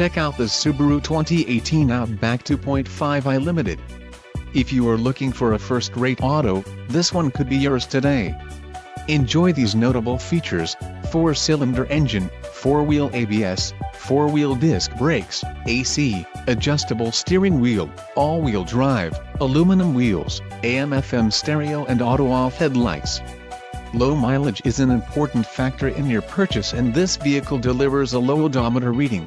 Check out the Subaru 2018 Outback 2.5i Limited. If you are looking for a first-rate auto, this one could be yours today. Enjoy these notable features, 4-cylinder engine, 4-wheel ABS, 4-wheel disc brakes, AC, adjustable steering wheel, all-wheel drive, aluminum wheels, AM-FM stereo and auto-off headlights. Low mileage is an important factor in your purchase and this vehicle delivers a low odometer reading.